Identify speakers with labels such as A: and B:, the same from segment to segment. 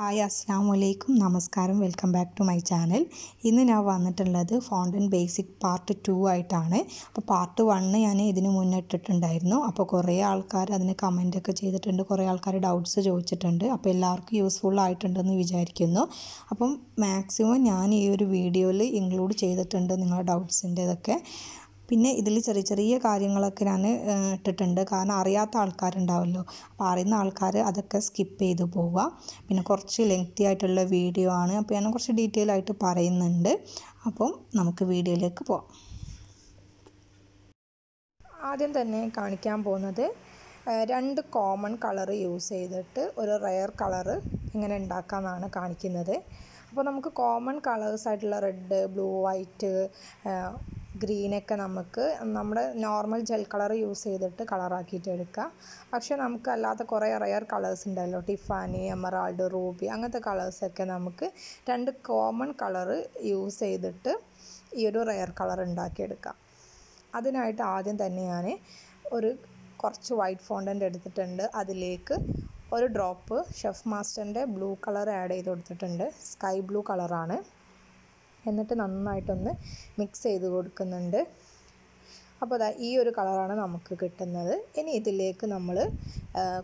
A: Hi അസ്സാം വലൈക്കും നമസ്കാരം. Welcome back to my channel. ഇന്ന് ഞാൻ വന്നിട്ടുള്ളത് ഫോണ്ടൻ ബേസിക് പാർട്ട് ടു ആയിട്ടാണ്. അപ്പോൾ പാർട്ട് വണ്ണ് ഞാൻ ഇതിന് മുന്നിട്ടിട്ടുണ്ടായിരുന്നു അപ്പോൾ കുറേ ആൾക്കാർ അതിന് കമന്റൊക്കെ ചെയ്തിട്ടുണ്ട്. കുറേ ആൾക്കാർ ഡൗട്ട്സ് ചോദിച്ചിട്ടുണ്ട്. അപ്പോൾ എല്ലാവർക്കും യൂസ്ഫുൾ ആയിട്ടുണ്ടെന്ന് വിചാരിക്കുന്നു. അപ്പം മാക്സിമം ഞാൻ ഈ ഒരു വീഡിയോയിൽ ഇൻക്ലൂഡ് ചെയ്തിട്ടുണ്ട് നിങ്ങളുടെ ഡൗട്ട്സിന്റെതൊക്കെ പിന്നെ ഇതിൽ ചെറിയ ചെറിയ കാര്യങ്ങളൊക്കെ ഞാൻ ഇട്ടിട്ടുണ്ട്. കാരണം അറിയാത്ത ആൾക്കാരുണ്ടാവുമല്ലോ അപ്പോൾ അറിയുന്ന ആൾക്കാർ അതൊക്കെ സ്കിപ്പ് ചെയ്ത് പോവുക പിന്നെ കുറച്ച് ലെങ്തി ആയിട്ടുള്ള വീഡിയോ ആണ്. അപ്പോൾ ഞാൻ കുറച്ച് ഡീറ്റെയിൽ ആയിട്ട് പറയുന്നുണ്ട്. അപ്പം നമുക്ക് വീഡിയോയിലേക്ക് പോവാം. ആദ്യം തന്നെ കാണിക്കാൻ പോകുന്നത് രണ്ട് കോമൺ കളർ യൂസ് ചെയ്തിട്ട് ഒരു റയർ കളറ് ഇങ്ങനെ ഉണ്ടാക്കാമെന്നാണ് കാണിക്കുന്നത്. അപ്പോൾ നമുക്ക് കോമൺ കളേഴ്സ് ആയിട്ടുള്ള റെഡ് ബ്ലൂ വൈറ്റ് ഗ്രീനൊക്കെ നമുക്ക് നമ്മുടെ നോർമൽ ജെൽ കളർ യൂസ് ചെയ്തിട്ട് കളറാക്കിയിട്ട് എടുക്കാം. പക്ഷേ നമുക്ക് അല്ലാത്ത കുറേ റയർ കളേഴ്സ് ഉണ്ടല്ലോ. ടിഫാനി എമറാൾഡ് റൂബി അങ്ങനത്തെ കളേഴ്സൊക്കെ നമുക്ക് രണ്ട് കോമൺ കളറ് യൂസ് ചെയ്തിട്ട് ഈ ഒരു റയർ കളർ ഉണ്ടാക്കിയെടുക്കാം. അതിനായിട്ട് ആദ്യം തന്നെ ഞാൻ ഒരു കുറച്ച് വൈറ്റ് ഫോണ്ടന്റ് എടുത്തിട്ടുണ്ട്. അതിലേക്ക് ഒരു ഡ്രോപ്പ് ഷെഫ് മാസ്റ്ററിന്റെ ബ്ലൂ കളർ ആഡ് ചെയ്ത് കൊടുത്തിട്ടുണ്ട്. സ്കൈ ബ്ലൂ കളറാണ്. എന്നിട്ട് നന്നായിട്ടൊന്ന് മിക്സ് ചെയ്ത് കൊടുക്കുന്നുണ്ട്. അപ്പോൾ അതാ ഈ ഒരു കളറാണ് നമുക്ക് കിട്ടുന്നത്. ഇനി ഇതിലേക്ക് നമ്മൾ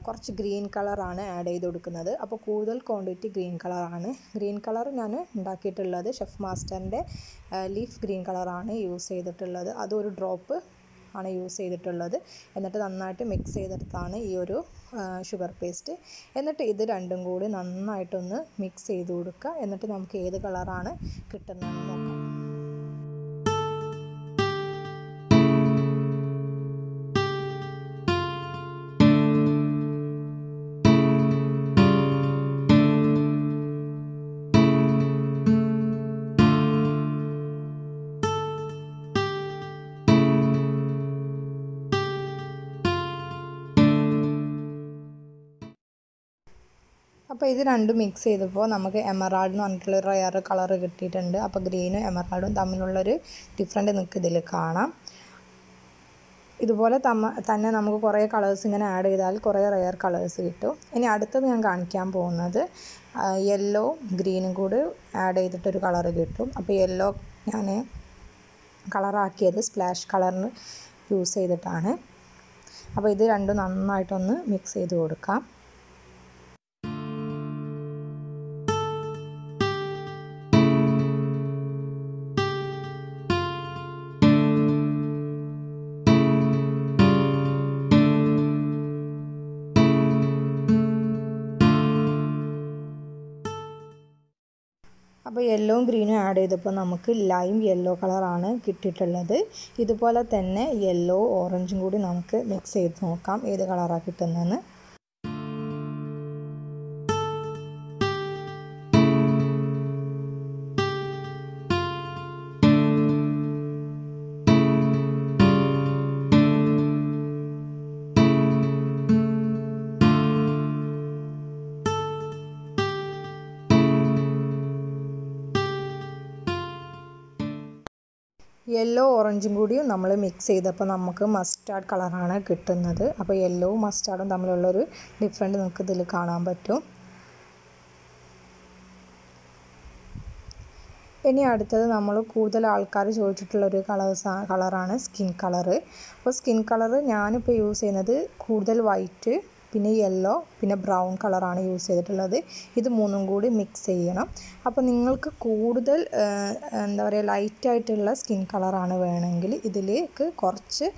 A: കുറച്ച് ഗ്രീൻ കളറാണ് ആഡ് ചെയ്ത് കൊടുക്കുന്നത്. അപ്പോൾ കൂടുതൽ ക്വാണ്ടിറ്റി ഗ്രീൻ കളറാണ് ഗ്രീൻ കളർ ഞാൻ ഉണ്ടാക്കിയിട്ടുള്ളത് ഷെഫ് മാസ്റ്ററിന്റെ ലീഫ് ഗ്രീൻ കളറാണ് യൂസ് ചെയ്തിട്ടുള്ളത്. അതൊരു ഡ്രോപ്പ് ആണ് യൂസ് ചെയ്തിട്ടുള്ളത്. എന്നിട്ട് നന്നായിട്ട് മിക്സ് ചെയ്തെടുത്താണ് ഈ ഒരു ഷുഗർ പേസ്റ്റ് എന്നിട്ട് ഇത് രണ്ടും കൂടി നന്നായിട്ടൊന്ന് മിക്സ് ചെയ്ത് കൊടുക്കുക. എന്നിട്ട് നമുക്ക് ഏത് കളറാണ് കിട്ടുന്നതെന്ന് നോക്കാം. അപ്പോൾ ഇത് രണ്ടും മിക്സ് ചെയ്തപ്പോൾ നമുക്ക് എമറാൾഡ് എന്ന് പറഞ്ഞിട്ടുള്ള റയർ കളർ കിട്ടിയിട്ടുണ്ട്. അപ്പോൾ ഗ്രീനും എമറാൾഡും തമ്മിലുള്ളൊരു ഡിഫറെന്റ് നിങ്ങൾക്ക് ഇതിൽ കാണാം. ഇതുപോലെ തമ്മ തന്നെ നമുക്ക് കുറേ കളേഴ്സ് ഇങ്ങനെ ആഡ് ചെയ്താൽ കുറേ റയർ കളേഴ്സ് കിട്ടും. ഇനി അടുത്തത് ഞാൻ കാണിക്കാൻ പോകുന്നത് യെല്ലോ ഗ്രീനും കൂടി ആഡ് ചെയ്തിട്ടൊരു കളർ കിട്ടും. അപ്പോൾ യെല്ലോ ഞാൻ കളറാക്കിയത് സ്പ്ലാഷ് കളറിന് യൂസ് ചെയ്തിട്ടാണ്. അപ്പോൾ ഇത് രണ്ടും നന്നായിട്ടൊന്ന് മിക്സ് ചെയ്ത് കൊടുക്കാം. അപ്പോൾ യെല്ലോവും ഗ്രീനും ആഡ് ചെയ്തപ്പോൾ നമുക്ക് ലൈം യെല്ലോ കളറാണ് കിട്ടിയിട്ടുള്ളത്. ഇതുപോലെ തന്നെ യെല്ലോ ഓറഞ്ചും കൂടി നമുക്ക് മിക്സ് ചെയ്ത് നോക്കാം ഏത് കളറാണ് കിട്ടുന്നതെന്ന്. യെല്ലോ ഓറഞ്ചും കൂടിയും നമ്മൾ മിക്സ് ചെയ്തപ്പോൾ നമുക്ക് മസ്റ്റാർഡ് കളറാണ് കിട്ടുന്നത്. അപ്പോൾ യെല്ലോവും മസ്റ്റാർഡും തമ്മിലുള്ളൊരു ഡിഫറെന്റ് നമുക്ക് ഇതിൽ കാണാൻ പറ്റും. ഇനി അടുത്തത് നമ്മൾ കൂടുതൽ ആൾക്കാർ ചോദിച്ചിട്ടുള്ളൊരു കളേഴ്സ് കളറാണ് സ്കിൻ കളറ് അപ്പോൾ സ്കിൻ കളറ് ഞാനിപ്പോൾ യൂസ് ചെയ്യുന്നത് കൂടുതൽ വൈറ്റ് പിന്നെ യെല്ലോ പിന്നെ ബ്രൗൺ കളറാണ് യൂസ് ചെയ്തിട്ടുള്ളത്. ഇത് മൂന്നും കൂടി മിക്സ് ചെയ്യണം. അപ്പോൾ നിങ്ങൾക്ക് കൂടുതൽ എന്താ പറയുക ലൈറ്റ് ആയിട്ടുള്ള സ്കിൻ കളറാണ് വേണമെങ്കിൽ ഇതിലേക്ക് കുറച്ച്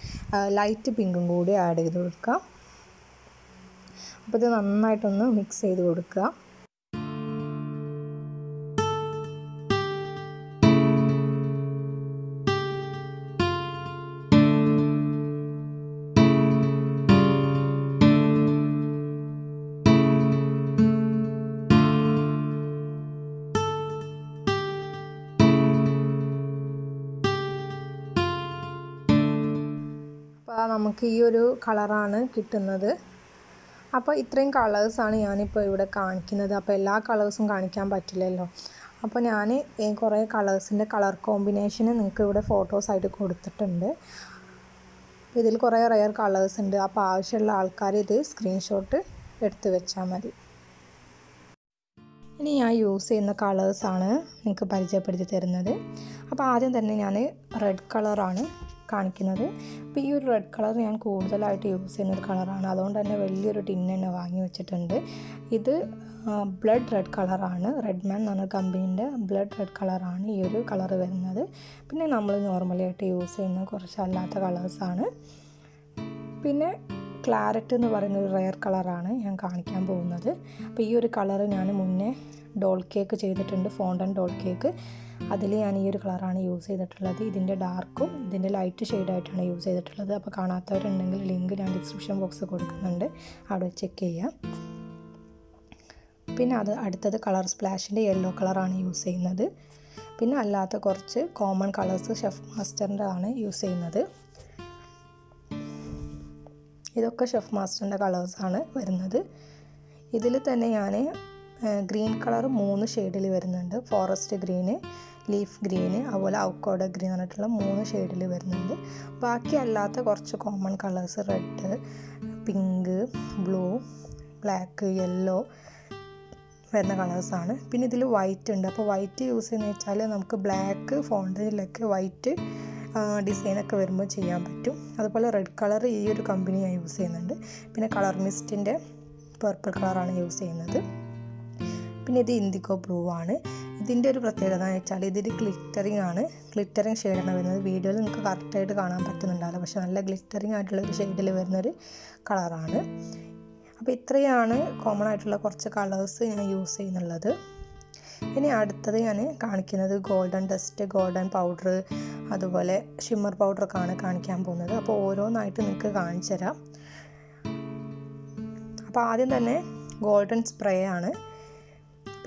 A: ലൈറ്റ് പിങ്കും കൂടി ആഡ് ചെയ്ത് കൊടുക്കാം. അപ്പോൾ ഇത് നന്നായിട്ടൊന്ന് മിക്സ് ചെയ്ത് കൊടുക്കുക. അപ്പോൾ നമുക്ക് ഈ ഒരു കളറാണ് കിട്ടുന്നത്. അപ്പോൾ ഇത്രയും കളേഴ്സാണ് ഞാനിപ്പോൾ ഇവിടെ കാണിക്കുന്നത്. അപ്പോൾ എല്ലാ കളേഴ്സും കാണിക്കാൻ പറ്റില്ലല്ലോ. അപ്പോൾ ഞാൻ കുറേ കളേഴ്സിന്റെ കളർ കോമ്പിനേഷൻ നിങ്ങൾക്ക് ഇവിടെ ഫോട്ടോസായിട്ട് കൊടുത്തിട്ടുണ്ട്. ഇതിൽ കുറേ റെയർ കളേഴ്സ് ഉണ്ട്. അപ്പോൾ ആവശ്യമുള്ള ആൾക്കാർ ഇത് സ്ക്രീൻഷോട്ട് എടുത്ത് വെച്ചാൽ മതി. ഇനി ഞാൻ യൂസ് ചെയ്യുന്ന കളേഴ്സാണ് നിങ്ങൾക്ക് പരിചയപ്പെടുത്തി തരുന്നത്. അപ്പോൾ ആദ്യം തന്നെ ഞാൻ റെഡ് കളറാണ് കാണിക്കുന്നത്. അപ്പോൾ ഈ ഒരു റെഡ് കളർ ഞാൻ കൂടുതലായിട്ട് യൂസ് ചെയ്യുന്ന ഒരു കളറാണ് അതുകൊണ്ട് തന്നെ വലിയൊരു ടിൻ തന്നെ വാങ്ങി വെച്ചിട്ടുണ്ട്. ഇത് ബ്ലഡ് റെഡ് കളറാണ് റെഡ് മാൻ എന്ന് പറഞ്ഞ കമ്പനീന്റെ ബ്ലഡ് റെഡ് കളറാണ് ഈ ഒരു കളർ വരുന്നത്. പിന്നെ നമ്മൾ നോർമലി ആയിട്ട് യൂസ് ചെയ്യുന്ന കുറച്ച് അല്ലാത്ത കളേഴ്സാണ് പിന്നെ ക്ലാരറ്റ് എന്ന് പറയുന്ന ഒരു റെയർ കളറാണ് ഞാൻ കാണിക്കാൻ പോകുന്നത്. അപ്പോൾ ഈ ഒരു കളർ ഞാൻ മുന്നേ ഡോൾ കേക്ക് ചെയ്തിട്ടുണ്ട് ഫോണ്ടൻ ഡോൾ കേക്ക്. അതിൽ ഞാൻ ഈ ഒരു കളറാണ് യൂസ് ചെയ്തിട്ടുള്ളത്. ഇതിന്റെ ഡാർക്കും ഇതിന്റെ ലൈറ്റ് ഷെയ്ഡായിട്ടാണ് യൂസ് ചെയ്തിട്ടുള്ളത്. അപ്പോൾ കാണാത്തവരുണ്ടെങ്കിൽ ലിങ്ക് ഞാൻ ഡിസ്ക്രിപ്ഷൻ ബോക്സ് കൊടുക്കുന്നുണ്ട്. അവിടെ ചെക്ക് ചെയ്യാം. പിന്നെ അത് അടുത്തത് കളർ സ്പ്ലാഷിന്റെ യെല്ലോ കളറാണ് യൂസ് ചെയ്യുന്നത്. പിന്നെ അല്ലാത്ത കുറച്ച് കോമൺ കളേഴ്സ് ഷെഫ് മാസ്റ്ററിന്റെ ആണ് യൂസ് ചെയ്യുന്നത്. ഇതൊക്കെ ഷെഫ് മാസ്റ്ററിന്റെ കളേഴ്സാണ് വരുന്നത്. ഇതിൽ തന്നെ ഞാൻ ഗ്രീൻ കളർ മൂന്ന് ഷെയ്ഡിൽ വരുന്നുണ്ട്. ഫോറസ്റ്റ് ഗ്രീന് ലീഫ് ഗ്രീന് അതുപോലെ ഔക്കോഡ ഗ്രീൻ പറഞ്ഞിട്ടുള്ള മൂന്ന് ഷെയ്ഡിൽ വരുന്നുണ്ട്. ബാക്കി അല്ലാത്ത കുറച്ച് common colours red pink blue black yellow വരുന്ന കളേഴ്സാണ് പിന്നെ ഇതിൽ വൈറ്റ് ഉണ്ട്. അപ്പോൾ വൈറ്റ് യൂസ് ചെയ്യുന്നത് വെച്ചാൽ നമുക്ക് ബ്ലാക്ക് ഫോണ്ടിലൊക്കെ വൈറ്റ് ഡിസൈനൊക്കെ വരുമ്പോൾ ചെയ്യാൻ പറ്റും. അതുപോലെ റെഡ് കളർ ഈ ഒരു കമ്പനി ഞാൻ യൂസ് ചെയ്യുന്നുണ്ട്. പിന്നെ കളർ മിസ്റ്റിന്റെ പർപ്പിൾ കളറാണ് യൂസ് ചെയ്യുന്നത്. പിന്നെ ഇത് ഇൻഡിഗോ ബ്ലൂ ആണ്. ഇതിന്റെ ഒരു പ്രത്യേകത എന്ന് വെച്ചാൽ ഇതിൽ ഗ്ലിറ്ററിങ് ആണ്. ഗ്ലിറ്ററിങ് ഷെയ്ഡാണ് വരുന്നത്. വീഡിയോയിൽ നിങ്ങൾക്ക് കറക്റ്റായിട്ട് കാണാൻ പറ്റുന്നുണ്ടാവില്ല. പക്ഷേ നല്ല ഗ്ലിറ്ററിങ് ആയിട്ടുള്ള ഒരു ഷെയ്ഡിൽ വരുന്നൊരു കളറാണ് അപ്പോൾ ഇത്രയാണ് കോമൺ ആയിട്ടുള്ള കുറച്ച് കളേഴ്സ് ഞാൻ യൂസ് ചെയ്യുന്നുള്ളത്. ഇനി അടുത്തത് ഞാൻ കാണിക്കുന്നത് ഗോൾഡൻ ഡസ്റ്റ് ഗോൾഡൻ പൗഡർ അതുപോലെ ഷിമ്മർ പൗഡറൊക്കെയാണ് കാണിക്കാൻ പോകുന്നത്. അപ്പോൾ ഓരോന്നായിട്ട് നിങ്ങൾക്ക് കാണിച്ചു തരാം. അപ്പോൾ ആദ്യം തന്നെ ഗോൾഡൻ സ്പ്രേ ആണ്.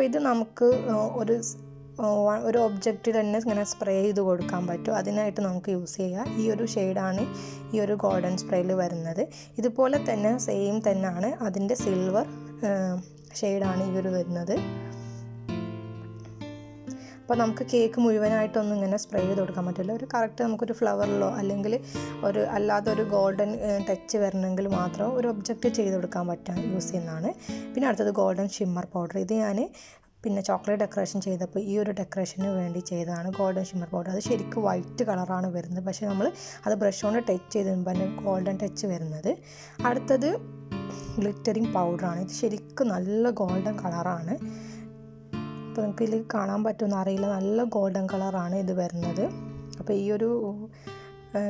A: അപ്പോൾ ഇത് നമുക്ക് ഒരു ഒരു ഒബ്ജക്റ്റിൽ തന്നെ ഇങ്ങനെ സ്പ്രേ ചെയ്ത് കൊടുക്കാൻ പറ്റും. അതിനായിട്ട് നമുക്ക് യൂസ് ചെയ്യാം. ഈ ഒരു ഷെയ്ഡാണ് ഈ ഒരു ഗോൾഡൻ സ്പ്രേയിൽ വരുന്നത്. ഇതുപോലെ തന്നെ സെയിം തന്നെയാണ് അതിന്റെ സിൽവർ ഷെയ്ഡാണ് ഈ ഒരു വരുന്നത്. അപ്പോൾ നമുക്ക് കേക്ക് മുഴുവനായിട്ടൊന്നും ഇങ്ങനെ സ്പ്രേ ചെയ്ത് കൊടുക്കാൻ പറ്റില്ല. ഒരു കറക്റ്റ് നമുക്കൊരു ഫ്ലവറിലോ അല്ലെങ്കിൽ ഒരു അല്ലാതെ ഒരു ഗോൾഡൻ ടച്ച് വരണമെങ്കിൽ മാത്രം ഒരു ഒബ്ജക്റ്റ് ചെയ്ത് കൊടുക്കാൻ പറ്റാൻ യൂസ് ചെയ്യുന്നതാണ്. പിന്നെ അടുത്തത് ഗോൾഡൻ ഷിമ്മർ പൗഡർ ഇത് ഞാൻ പിന്നെ ചോക്ലേറ്റ് ഡെക്കറേഷൻ ചെയ്തപ്പോൾ ഈ ഒരു ഡെക്കറേഷന് വേണ്ടി ചെയ്തതാണ് ഗോൾഡൻ ഷിമ്മർ പൗഡർ അത് ശരിക്കും വൈറ്റ് കളറാണ് വരുന്നത്. പക്ഷേ നമ്മൾ അത് ബ്രഷ് കൊണ്ട് ടച്ച് ചെയ്ത് തന്നെ ഗോൾഡൻ ടച്ച് വരുന്നത്. അടുത്തത് ഗ്ലിറ്ററിങ് പൗഡറാണ് ഇത് ശരിക്കും നല്ല ഗോൾഡൻ കളറാണ് അപ്പോൾ നിങ്ങൾക്ക് ഇതിൽ കാണാൻ പറ്റുമെന്ന് അറിയില്ല. നല്ല ഗോൾഡൻ കളറാണ് ഇത് വരുന്നത്. അപ്പോൾ ഈ ഒരു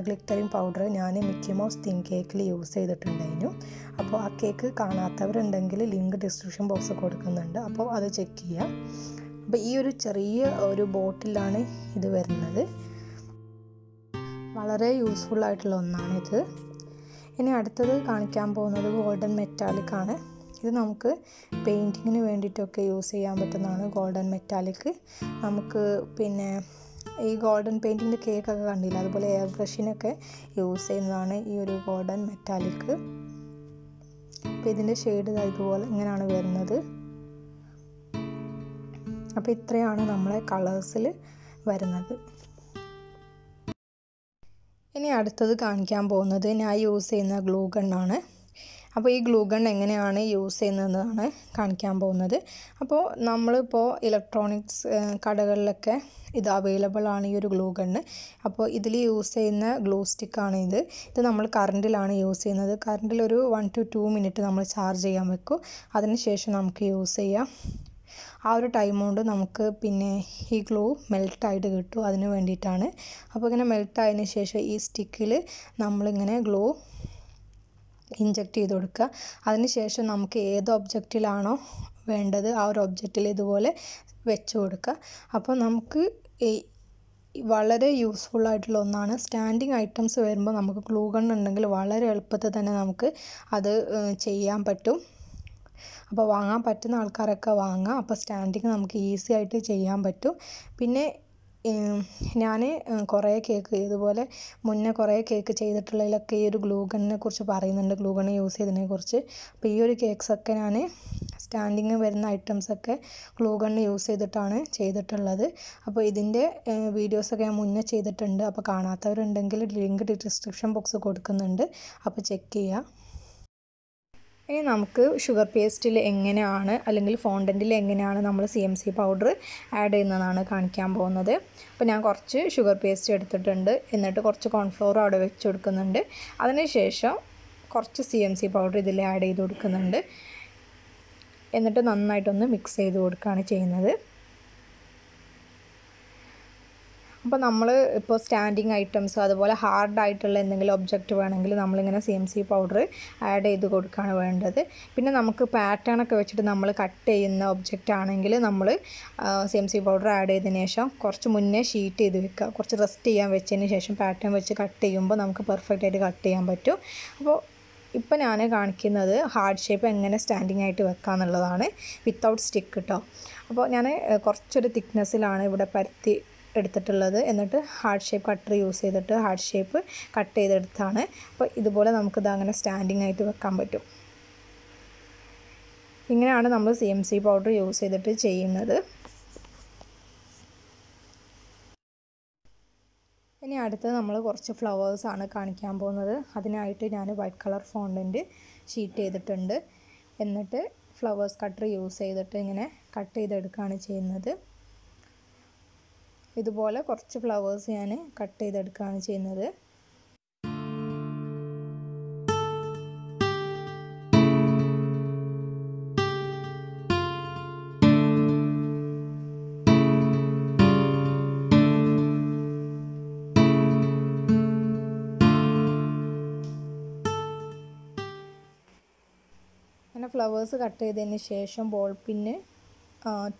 A: ഗ്ലിറ്ററിങ് പൗഡർ ഞാൻ മിക്കി മൗസ് തിൻ കേക്കിൽ യൂസ് ചെയ്തിട്ടുണ്ടായിരുന്നു. അപ്പോൾ ആ കേക്ക് കാണാത്തവരുണ്ടെങ്കിൽ ലിങ്ക് ഡിസ്ക്രിപ്ഷൻ ബോക്സ് കൊടുക്കുന്നുണ്ട്. അപ്പോൾ അത് ചെക്ക് ചെയ്യാം. അപ്പോൾ ഈ ഒരു ചെറിയ ഒരു ബോട്ടിലാണ് ഇത് വരുന്നത്. വളരെ യൂസ്ഫുൾ ആയിട്ടുള്ള ഒന്നാണിത്. ഇനി അടുത്തത് കാണിക്കാൻ പോകുന്നത് ഗോൾഡൻ മെറ്റാലിക് ആണ്. ഇത് നമുക്ക് പെയിന്റിങ്ങിന് വേണ്ടിയിട്ടൊക്കെ യൂസ് ചെയ്യാൻ പറ്റുന്നതാണ് ഗോൾഡൻ മെറ്റാലിക് നമുക്ക് പിന്നെ ഈ ഗോൾഡൻ പെയിന്റിങ്ങിന്റെ കേക്കൊക്കെ കണ്ടില്ല? അതുപോലെ എയർ ബ്രഷിനൊക്കെ യൂസ് ചെയ്യുന്നതാണ് ഈ ഒരു ഗോൾഡൻ മെറ്റാലിക് അപ്പോൾ ഇതിന്റെ ഷെയ്ഡ് ഇതുപോലെ ഇങ്ങനെയാണ് വരുന്നത്. അപ്പോൾ ഇത്രയാണ് നമ്മളെ കളേഴ്സിൽ വരുന്നത്. ഇനി അടുത്തത് കാണിക്കാൻ പോകുന്നത് ഞാൻ യൂസ് ചെയ്യുന്ന ഗ്ലൂ ഗണ്ണാണ് അപ്പോൾ ഈ ഗ്ലൂ ഗൺ എങ്ങനെയാണ് യൂസ് ചെയ്യുന്നതെന്നാണ് കാണിക്കാൻ പോകുന്നത്. അപ്പോൾ നമ്മളിപ്പോൾ ഇലക്ട്രോണിക്സ് കടകളിലൊക്കെ ഇത് അവൈലബിൾ ആണ് ഈ ഒരു ഗ്ലൂ അപ്പോൾ ഇതിൽ യൂസ് ചെയ്യുന്ന ഗ്ലൂ സ്റ്റിക്കാണ് ഇത്. ഇത് നമ്മൾ കറണ്ടിലാണ് യൂസ് ചെയ്യുന്നത്. കറണ്ടിൽ ഒരു വൺ ടു ടു മിനിറ്റ് നമ്മൾ ചാർജ് ചെയ്യാൻ വെക്കും. അതിന് ശേഷം നമുക്ക് യൂസ് ചെയ്യാം. ആ ഒരു ടൈം കൊണ്ട് നമുക്ക് പിന്നെ ഈ ഗ്ലൂ മെൽട്ടായിട്ട് കിട്ടും. അതിന് വേണ്ടിയിട്ടാണ്. അപ്പോൾ ഇങ്ങനെ മെൽട്ടായതിന് ശേഷം ഈ സ്റ്റിക്കിൽ നമ്മളിങ്ങനെ ഗ്ലൂ ഇഞ്ചെക്റ്റ് ചെയ്ത് കൊടുക്കുക. അതിനുശേഷം നമുക്ക് ഏത് ഒബ്ജക്റ്റിലാണോ വേണ്ടത് ആ ഒരു ഒബ്ജക്റ്റിൽ ഇതുപോലെ വെച്ച് കൊടുക്കുക. അപ്പോൾ നമുക്ക് വളരെ യൂസ്ഫുൾ ആയിട്ടുള്ള ഒന്നാണ്. സ്റ്റാൻഡിങ് ഐറ്റംസ് വരുമ്പോൾ നമുക്ക് ഗ്ലൂ ഗൺ ഉണ്ടെങ്കിൽ വളരെ എളുപ്പത്തിൽ തന്നെ നമുക്ക് അത് ചെയ്യാൻ പറ്റും. അപ്പോൾ വാങ്ങാൻ പറ്റുന്ന ആൾക്കാരൊക്കെ വാങ്ങാം. അപ്പോൾ സ്റ്റാൻഡിങ് നമുക്ക് ഈസി ആയിട്ട് ചെയ്യാൻ പറ്റും. പിന്നെ ഞാൻ കുറേ കേക്ക് ഇതുപോലെ മുന്നേ കുറേ കേക്ക് ചെയ്തിട്ടുള്ളതിലൊക്കെ ഈ ഒരു ഗ്ലൂ കുറിച്ച് പറയുന്നുണ്ട് ഗ്ലൂ യൂസ് ചെയ്തതിനെ കുറിച്ച്. അപ്പോൾ ഈ ഒരു കേക്ക്സൊക്കെ ഞാൻ സ്റ്റാൻഡിങ് വരുന്ന ഐറ്റംസൊക്കെ ഗ്ലൂ ഗണ്ണ് യൂസ് ചെയ്തിട്ടാണ് ചെയ്തിട്ടുള്ളത്. അപ്പോൾ ഇതിന്റെ വീഡിയോസൊക്കെ ഞാൻ മുന്നേ ചെയ്തിട്ടുണ്ട്. അപ്പോൾ കാണാത്തവരുണ്ടെങ്കിൽ ലിങ്ക് ഡിസ്ക്രിപ്ഷൻ ബോക്സ് കൊടുക്കുന്നുണ്ട്. അപ്പോൾ ചെക്ക് ചെയ്യുക ഇനി നമുക്ക് ഷുഗർ പേസ്റ്റിൽ എങ്ങനെയാണ് അല്ലെങ്കിൽ ഫോണ്ടന്റിൽ എങ്ങനെയാണ് നമ്മൾ C M C powder add ചെയ്യുന്നതാണ് കാണിക്കാൻ പോകുന്നത്. അപ്പോൾ ഞാൻ കുറച്ച് ഷുഗർ പേസ്റ്റ് എടുത്തിട്ടുണ്ട്. എന്നിട്ട് കുറച്ച് കോൺഫ്ലോർ അവിടെ വെച്ച് കൊടുക്കുന്നുണ്ട്. അതിനുശേഷം കുറച്ച് സി എം സി പൗഡർ ഇതിൽ ആഡ് ചെയ്ത് കൊടുക്കുന്നുണ്ട്. എന്നിട്ട് നന്നായിട്ടൊന്ന് മിക്സ് ചെയ്ത് കൊടുക്കുകയാണ് ചെയ്യുന്നത്. അപ്പോൾ നമ്മൾ ഇപ്പോൾ സ്റ്റാൻഡിങ് ഐറ്റംസ് അതുപോലെ ഹാർഡ് ആയിട്ടുള്ള എന്തെങ്കിലും ഒബ്ജക്റ്റ് വേണമെങ്കിൽ നമ്മളിങ്ങനെ C M C powder add ചെയ്ത് കൊടുക്കുകയാണ് വേണ്ടത്. പിന്നെ നമുക്ക് പാറ്റേൺ ഒക്കെ വെച്ചിട്ട് നമ്മൾ കട്ട് ചെയ്യുന്ന ഒബ്ജക്റ്റ് ആണെങ്കിൽ നമ്മൾ C M C powder add ചെയ്തതിന് ശേഷം കുറച്ച് മുന്നേ ഷീറ്റ് ചെയ്ത് വെക്കുക. കുറച്ച് റെസ്റ്റ് ചെയ്യാൻ വെച്ചതിന് ശേഷം പാറ്റേൺ വെച്ച് കട്ട് ചെയ്യുമ്പോൾ നമുക്ക് പെർഫെക്റ്റ് ആയിട്ട് കട്ട് ചെയ്യാൻ പറ്റും. അപ്പോൾ ഇപ്പം ഞാൻ കാണിക്കുന്നത് ഹാർഡ് ഷേപ്പ് എങ്ങനെ സ്റ്റാൻഡിങ് ആയിട്ട് വെക്കുക എന്നുള്ളതാണ് വിത്തൗട്ട് സ്റ്റിക്ക് കേട്ടോ അപ്പോൾ ഞാൻ കുറച്ചൊരു തിക്നെസ്സിലാണ് ഇവിടെ പരത്തി എടുത്തിട്ടുള്ളത്. എന്നിട്ട് ഹാർഡ് ഷേപ്പ് കട്ടർ യൂസ് ചെയ്തിട്ട് ഹാർഡ് ഷേപ്പ് കട്ട് ചെയ്തെടുത്താണ്. അപ്പോൾ ഇതുപോലെ നമുക്കിത് അങ്ങനെ സ്റ്റാൻഡിങ് ആയിട്ട് വെക്കാൻ പറ്റും. ഇങ്ങനെയാണ് നമ്മൾ C M C powder use ചെയ്തിട്ട് ചെയ്യുന്നത്. ഇനി അടുത്തത് നമ്മൾ കുറച്ച് ഫ്ലവേഴ്സാണ് കാണിക്കാൻ പോകുന്നത്. അതിനായിട്ട് ഞാൻ വൈറ്റ് കളർ ഫോണ്ടന്റ് ഷീറ്റ് ചെയ്തിട്ടുണ്ട്. എന്നിട്ട് ഫ്ലവേഴ്സ് കട്ടർ യൂസ് ചെയ്തിട്ട് ഇങ്ങനെ കട്ട് ചെയ്തെടുക്കുകയാണ് ചെയ്യുന്നത്. ഇതുപോലെ കുറച്ച് ഫ്ലവേഴ്സ് ഞാൻ കട്ട് ചെയ്തെടുക്കുകയാണ് ചെയ്യുന്നത്. ഫ്ലവേഴ്സ് കട്ട് ചെയ്തതിന് ശേഷം ബോൾ പിന്ന്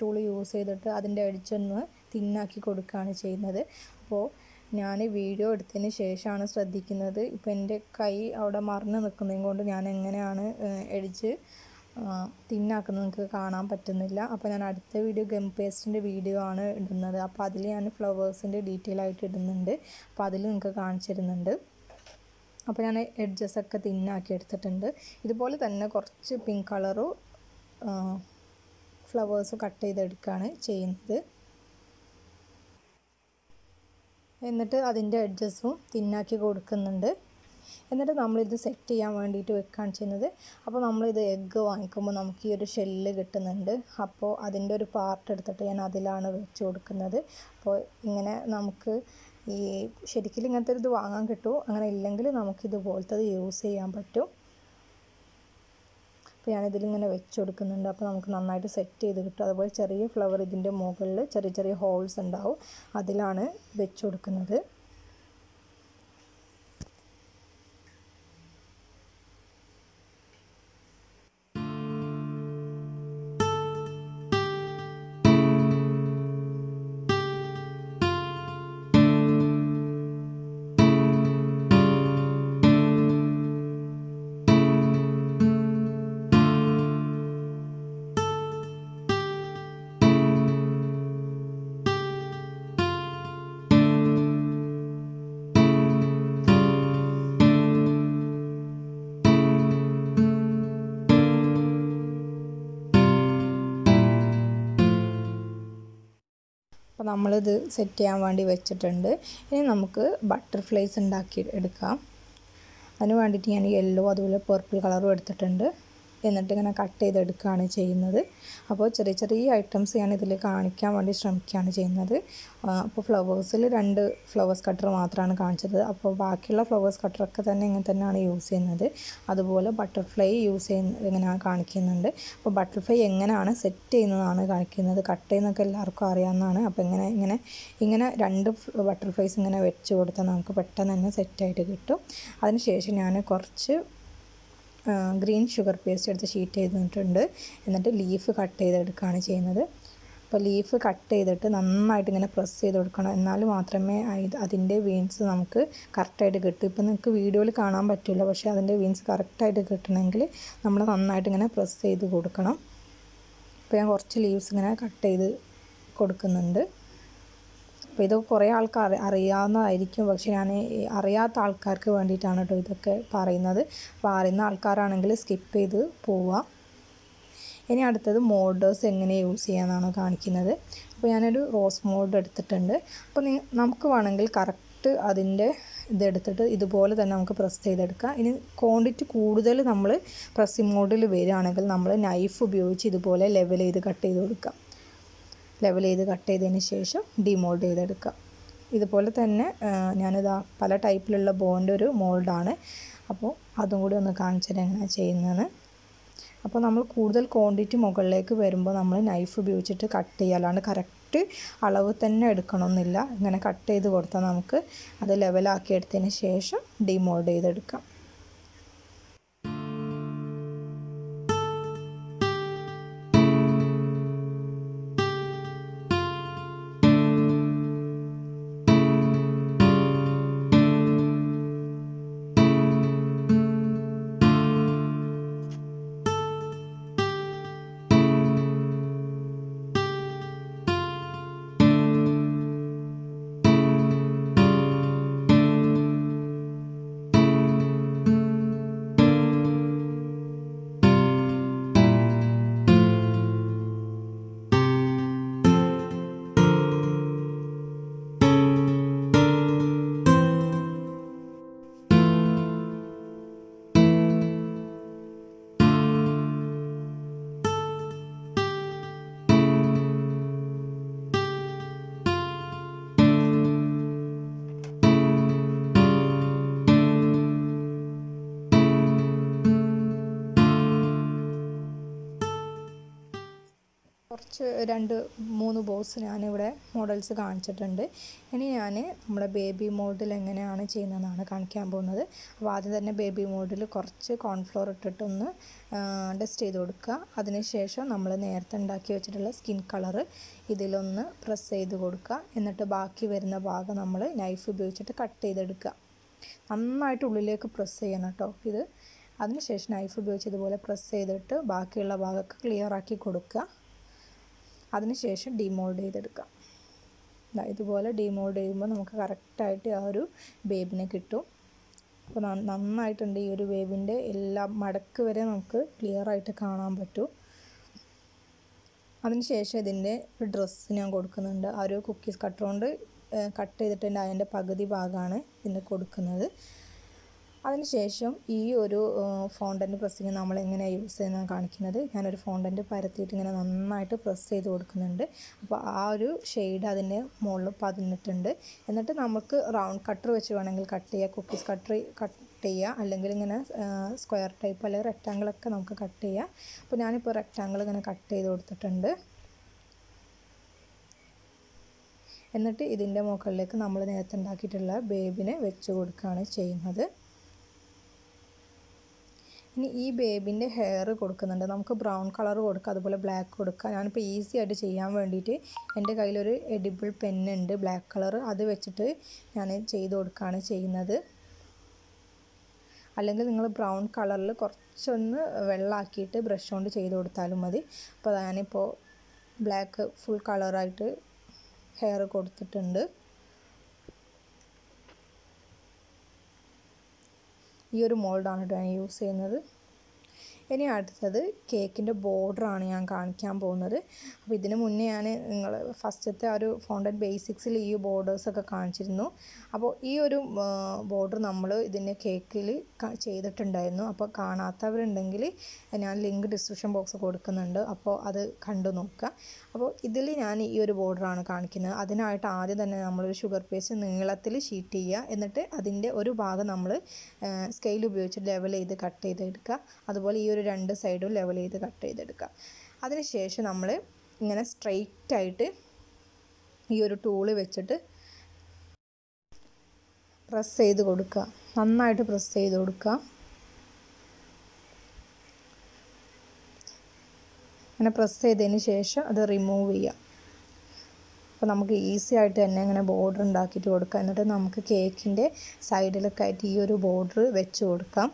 A: ടൂൾ യൂസ് ചെയ്തിട്ട് അതിന്റെ അടിച്ചൊന്ന് തിന്നാക്കി കൊടുക്കുകയാണ് ചെയ്യുന്നത്. അപ്പോൾ ഞാൻ വീഡിയോ എടുത്തതിന് ശേഷമാണ് ശ്രദ്ധിക്കുന്നത്. ഇപ്പോൾ എന്റെ കൈ അവിടെ മറിഞ്ഞ് നിൽക്കുന്നതും കൊണ്ട് ഞാൻ എങ്ങനെയാണ് എടിച്ച് തിന്നാക്കുന്നത് നിങ്ങൾക്ക് കാണാൻ പറ്റുന്നില്ല. അപ്പോൾ ഞാൻ അടുത്ത വീഡിയോ ഗം പേസ്റ്റിന്റെ വീഡിയോ ആണ് ഇടുന്നത്. അപ്പോൾ അതിൽ ഞാൻ ഫ്ലവേഴ്സിന്റെ ഡീറ്റെയിൽ ആയിട്ട് ഇടുന്നുണ്ട്. അപ്പോൾ അതിൽ നിങ്ങൾക്ക് കാണിച്ചു തരുന്നുണ്ട്. അപ്പോൾ ഞാൻ എഡ്ജസ് ഒക്കെ തിന്നാക്കി എടുത്തിട്ടുണ്ട്. ഇതുപോലെ തന്നെ കുറച്ച് പിങ്ക് കളറും ഫ്ലവേഴ്സും കട്ട് ചെയ്തെടുക്കുകയാണ് ചെയ്യുന്നത്. എന്നിട്ട് അതിന്റെ എഡ്ജസും തിന്നാക്കി കൊടുക്കുന്നുണ്ട്. എന്നിട്ട് നമ്മളിത് സെറ്റ് ചെയ്യാൻ വേണ്ടിയിട്ട് വെക്കുകയാണ് ചെയ്യുന്നത്. അപ്പോൾ നമ്മളിത് എഗ്ഗ് വാങ്ങിക്കുമ്പോൾ നമുക്ക് ഈ ഒരു ഷെല്ല് കിട്ടുന്നുണ്ട്. അപ്പോൾ അതിന്റെ ഒരു പാർട്ട് എടുത്തിട്ട് ഞാൻ അതിലാണ് വെച്ച് കൊടുക്കുന്നത്. അപ്പോൾ ഇങ്ങനെ നമുക്ക് ഈ ശരിക്കും ഇങ്ങനത്തെ ഒരു ഇത് വാങ്ങാൻ കിട്ടും അങ്ങനെ ഇല്ലെങ്കിൽ നമുക്ക് ഇതുപോലത്തത് യൂസ് ചെയ്യാൻ പറ്റും. അപ്പോൾ ഞാനിതിലിങ്ങനെ വെച്ച് കൊടുക്കുന്നുണ്ട്. അപ്പോൾ നമുക്ക് നന്നായിട്ട് സെറ്റ് ചെയ്ത് കിട്ടും. അതുപോലെ ചെറിയ ഫ്ലവർ ഇതിന്റെ മുകളിൽ ചെറിയ ചെറിയ ഹോൾസ് ഉണ്ടാവും. അതിലാണ് വെച്ച് കൊടുക്കുന്നത്. അപ്പോൾ നമ്മളിത് സെറ്റ് ചെയ്യാൻ വേണ്ടി വെച്ചിട്ടുണ്ട്. ഇനി നമുക്ക് ബട്ടർഫ്ലൈസ് ഉണ്ടാക്കി എടുക്കാം. അതിന് വേണ്ടിയിട്ട് ഞാൻ യെല്ലോ അതുപോലെ പർപ്പിൾ കളറും എടുത്തിട്ടുണ്ട്. എന്നിട്ട് ഇങ്ങനെ കട്ട് ചെയ്തെടുക്കുകയാണ് ചെയ്യുന്നത്. അപ്പോൾ ചെറിയ ചെറിയ ഐറ്റംസ് ഞാൻ ഇതിൽ കാണിക്കാൻ വേണ്ടി ശ്രമിക്കുകയാണ് ചെയ്യുന്നത്. അപ്പോൾ ഫ്ലവേഴ്സിൽ രണ്ട് ഫ്ലവേഴ്സ് കട്ടർ മാത്രമാണ് കാണിച്ചത്. അപ്പോൾ ബാക്കിയുള്ള ഫ്ലവേഴ്സ് കട്ടറൊക്കെ തന്നെ ഇങ്ങനെ തന്നെയാണ് യൂസ് ചെയ്യുന്നത്. അതുപോലെ ബട്ടർഫ്ലൈ യൂസ് ചെയ്യുന്ന ഇങ്ങനെ കാണിക്കുന്നുണ്ട്. അപ്പോൾ ബട്ടർഫ്ലൈ എങ്ങനെയാണ് സെറ്റ് ചെയ്യുന്നതാണ് കാണിക്കുന്നത്. കട്ട് ചെയ്യുന്നതൊക്കെ എല്ലാവർക്കും അറിയാവുന്നതാണ്. അപ്പോൾ ഇങ്ങനെ ഇങ്ങനെ ഇങ്ങനെ രണ്ട് ബട്ടർഫ്ലൈസ് ഇങ്ങനെ വെച്ച് കൊടുത്താൽ നമുക്ക് പെട്ടെന്ന് തന്നെ സെറ്റായിട്ട് കിട്ടും. അതിനുശേഷം ഞാൻ കുറച്ച് ഗ്രീൻ ഷുഗർ പേസ്റ്റ് എടുത്ത് ഷീറ്റ് ചെയ്തിട്ടുണ്ട്. എന്നിട്ട് ലീഫ് കട്ട് ചെയ്തെടുക്കുകയാണ് ചെയ്യുന്നത്. അപ്പോൾ ലീഫ് കട്ട് ചെയ്തിട്ട് നന്നായിട്ട് ഇങ്ങനെ പ്രസ് ചെയ്ത് കൊടുക്കണം. എന്നാൽ മാത്രമേ അതിന്റെ വീൻസ് നമുക്ക് കറക്റ്റായിട്ട് കിട്ടും. ഇപ്പോൾ നിങ്ങൾക്ക് വീഡിയോയിൽ കാണാൻ പറ്റില്ല പക്ഷേ അതിന്റെ വീൻസ് കറക്റ്റായിട്ട് കിട്ടണമെങ്കിൽ നമ്മൾ നന്നായിട്ട് ഇങ്ങനെ പ്രസ് ചെയ്ത് കൊടുക്കണം. ഇപ്പോൾ ഞാൻ കുറച്ച് ലീവ്സ് ഇങ്ങനെ കട്ട് ചെയ്ത് കൊടുക്കുന്നുണ്ട്. അപ്പോൾ ഇത് കുറേ ആൾക്കാർ അറിയാവുന്നതായിരിക്കും. പക്ഷെ ഞാൻ അറിയാത്ത ആൾക്കാർക്ക് വേണ്ടിയിട്ടാണ് കേട്ടോ ഇതൊക്കെ പറയുന്നത്. അപ്പോൾ അറിയുന്ന ആൾക്കാരാണെങ്കിൽ സ്കിപ്പ് ചെയ്ത് പോവുക ഇനി അടുത്തത് മോഡേഴ്സ് എങ്ങനെ യൂസ് ചെയ്യാമെന്നാണ് കാണിക്കുന്നത്. അപ്പോൾ ഞാനൊരു റോസ് മോഡ് എടുത്തിട്ടുണ്ട്. അപ്പോൾ നമുക്ക് വേണമെങ്കിൽ കറക്റ്റ് അതിന്റെ ഇതെടുത്തിട്ട് ഇതുപോലെ തന്നെ നമുക്ക് പ്രസ് ചെയ്തെടുക്കാം. ഇനി ക്വാണ്ടിറ്റി കൂടുതൽ നമ്മൾ പ്രസ്സിംഗ് മോഡിൽ വരികയാണെങ്കിൽ നമ്മൾ നൈഫ് ഉപയോഗിച്ച് ഇതുപോലെ ലെവൽ ചെയ്ത് കട്ട് ചെയ്ത് കൊടുക്കാം. ലെവൽ ചെയ്ത് കട്ട് ചെയ്തതിന് ശേഷം ഡിമോൾഡ് ചെയ്തെടുക്കുക ഇതുപോലെ തന്നെ ഞാനിതാ പല ടൈപ്പിലുള്ള ബോന്റെ ഒരു മോൾഡാണ് അപ്പോൾ അതും കൂടി ഒന്ന് കാണിച്ചിട്ട് എങ്ങനെയാണ് ചെയ്യുന്നതെന്ന്. അപ്പോൾ നമ്മൾ കൂടുതൽ ക്വാണ്ടിറ്റി മുകളിലേക്ക് വരുമ്പോൾ നമ്മൾ നൈഫ് ഉപയോഗിച്ചിട്ട് കട്ട് ചെയ്യുക. കറക്റ്റ് അളവ് തന്നെ എടുക്കണമെന്നില്ല. ഇങ്ങനെ കട്ട് ചെയ്ത് കൊടുത്താൽ നമുക്ക് അത് ലെവലാക്കി എടുത്തതിന് ശേഷം ഡിമോൾഡ് ചെയ്തെടുക്കാം. കുറച്ച് രണ്ട് മൂന്ന് ബോസ് ഞാനിവിടെ മോഡൽസ് കാണിച്ചിട്ടുണ്ട്. ഇനി ഞാൻ നമ്മുടെ ബേബി മോഡിൽ എങ്ങനെയാണ് ചെയ്യുന്നതെന്നാണ് കാണിക്കാൻ പോകുന്നത്. അപ്പോൾ ആദ്യം തന്നെ ബേബി മോഡിൽ കുറച്ച് കോൺഫ്ലോർ ഇട്ടിട്ടൊന്ന് ഡസ്റ്റ് ചെയ്ത് കൊടുക്കുക. അതിനുശേഷം നമ്മൾ നേരത്തെ ഉണ്ടാക്കി വെച്ചിട്ടുള്ള സ്കിൻ കളറ് ഇതിലൊന്ന് പ്രസ് ചെയ്ത് കൊടുക്കുക. എന്നിട്ട് ബാക്കി വരുന്ന ഭാഗം നമ്മൾ നൈഫ് ഉപയോഗിച്ചിട്ട് കട്ട് ചെയ്തെടുക്കുക. നന്നായിട്ട് ഉള്ളിലേക്ക് പ്രസ് ചെയ്യണം കേട്ടോ ഇത്. അതിനുശേഷം നൈഫ് ഉപയോഗിച്ച് ഇതുപോലെ പ്രസ് ചെയ്തിട്ട് ബാക്കിയുള്ള ഭാഗമൊക്കെ ക്ലിയർ ആക്കി കൊടുക്കുക. അതിനുശേഷം ഡിമോൾഡ് ചെയ്തെടുക്കാം. ഇതുപോലെ ഡിമോൾഡ് ചെയ്യുമ്പോൾ നമുക്ക് കറക്റ്റായിട്ട് ആ ഒരു ബേബിനെ കിട്ടും. അപ്പോൾ നന്നായിട്ടുണ്ട് ഈ ഒരു വേവിന്റെ എല്ലാ മടക്ക് വരെ നമുക്ക് ക്ലിയർ ആയിട്ട് കാണാൻ പറ്റും. അതിനുശേഷം ഇതിന്റെ ഒരു ഡ്രസ്സ് ഞാൻ കൊടുക്കുന്നുണ്ട്. ആ ഒരു കുക്കീസ് കട്ടർ കൊണ്ട് കട്ട് ചെയ്തിട്ടുണ്ട് അതിന്റെ പകുതി ഭാഗമാണ് ഇതിന് കൊടുക്കുന്നത്. അതിനുശേഷം ഈ ഒരു ഫോണ്ടന്റ് പ്രസ്സിങ് നമ്മൾ എങ്ങനെയാണ് യൂസ് ചെയ്യുന്നത് കാണിക്കുന്നത്. ഞാനൊരു ഫോണ്ടന്റ് പരത്തിയിട്ട് ഇങ്ങനെ നന്നായിട്ട് പ്രസ് ചെയ്ത് കൊടുക്കുന്നുണ്ട്. അപ്പോൾ ആ ഒരു ഷെയ്ഡ് അതിന്റെ മുകളിൽ പതിഞ്ഞിട്ടുണ്ട്. എന്നിട്ട് നമുക്ക് റൗണ്ട് കട്ടർ വെച്ച് വേണമെങ്കിൽ കട്ട് ചെയ്യുക കുക്കീസ് കട്ടർ കട്ട് ചെയ്യുക അല്ലെങ്കിൽ ഇങ്ങനെ സ്ക്വയർ ടൈപ്പ് അല്ലെങ്കിൽ റെക്റ്റാങ്കിളൊക്കെ നമുക്ക് കട്ട് ചെയ്യാം. അപ്പോൾ ഞാനിപ്പോൾ റെക്റ്റാങ്കിൾ ഇങ്ങനെ കട്ട് ചെയ്ത് കൊടുത്തിട്ടുണ്ട്. എന്നിട്ട് ഇതിന്റെ മുകളിലേക്ക് നമ്മൾ നേരത്തെ ഉണ്ടാക്കിയിട്ടുള്ള ബേബിനെ വെച്ച് കൊടുക്കുകയാണ് ചെയ്യുന്നത്. ഇനി ഈ ബേബിന്റെ ഹെയർ കൊടുക്കുന്നുണ്ട്. നമുക്ക് ബ്രൗൺ കളർ കൊടുക്കാം അതുപോലെ ബ്ലാക്ക് കൊടുക്കാം. ഞാനിപ്പോൾ ഈസി ആയിട്ട് ചെയ്യാൻ വേണ്ടിയിട്ട് എന്റെ കയ്യിലൊരു എഡിബിൾ പെന്നുണ്ട് ബ്ലാക്ക് കളർ അത് വെച്ചിട്ട് ഞാൻ ചെയ്ത് കൊടുക്കുകയാണ് ചെയ്യുന്നത്. അല്ലെങ്കിൽ നിങ്ങൾ ബ്രൗൺ കളറിൽ കുറച്ചൊന്ന് വെള്ളമാക്കിയിട്ട് ബ്രഷ് കൊണ്ട് ചെയ്ത് കൊടുത്താലും മതി. അപ്പോൾ ഞാനിപ്പോൾ ബ്ലാക്ക് ഫുൾ കളറായിട്ട് ഹെയർ കൊടുത്തിട്ടുണ്ട്. ഈ ഒരു മോൾഡാണ് കേട്ടോ ഞാൻ യൂസ് ചെയ്യുന്നത്. ഇനി അടുത്തത് കേക്കിന്റെ ബോർഡറാണ് ഞാൻ കാണിക്കാൻ പോകുന്നത്. അപ്പോൾ ഇതിന് മുന്നേ ഞാൻ നിങ്ങൾ ഫസ്റ്റത്തെ ആ ഒരു ഫോണ്ടൻ ബേസിക്സിൽ ഈ ബോർഡേഴ്സൊക്കെ കാണിച്ചിരുന്നു. അപ്പോൾ ഈ ഒരു ബോർഡർ നമ്മൾ ഇതിന്റെ കേക്കിൽ ചെയ്തിട്ടുണ്ടായിരുന്നു. അപ്പോൾ കാണാത്തവരുണ്ടെങ്കിൽ ഞാൻ ലിങ്ക് ഡിസ്ക്രിപ്ഷൻ ബോക്സ് കൊടുക്കുന്നുണ്ട്. അപ്പോൾ അത് കണ്ടു നോക്കുക. അപ്പോൾ ഇതിൽ ഞാൻ ഈ ഒരു ബോർഡറാണ് കാണിക്കുന്നത്. അതിനായിട്ട് ആദ്യം തന്നെ നമ്മളൊരു ഷുഗർ പേസ്റ്റ് നീളത്തിൽ ഷീറ്റ് ചെയ്യുക. എന്നിട്ട് അതിന്റെ ഒരു ഭാഗം നമ്മൾ സ്കെയിൽ ഉപയോഗിച്ച് ലെവൽ ചെയ്ത് കട്ട് ചെയ്തെടുക്കുക. അതുപോലെ ഈ ഒരു രണ്ട് സൈഡും ലെവൽ ചെയ്ത് കട്ട് ചെയ്തെടുക്കുക. അതിനുശേഷം നമ്മൾ ഇങ്ങനെ സ്ട്രെയിറ്റ് ആയിട്ട് ഈ ഒരു ടൂൾ വെച്ചിട്ട് പ്രസ് ചെയ്ത് കൊടുക്കുക. നന്നായിട്ട് പ്രസ് ചെയ്ത് കൊടുക്കുക. അങ്ങനെ പ്രസ് ചെയ്തതിന് ശേഷം അത് റിമൂവ് ചെയ്യുക. അപ്പോൾ നമുക്ക് ഈസി ആയിട്ട് തന്നെ ഇങ്ങനെ ബോർഡർ ഉണ്ടാക്കിയിട്ട് കൊടുക്കാം. എന്നിട്ട് നമുക്ക് കേക്കിന്റെ സൈഡിലൊക്കെ ആയിട്ട് ഈ ഒരു ബോർഡർ വെച്ച് കൊടുക്കാം.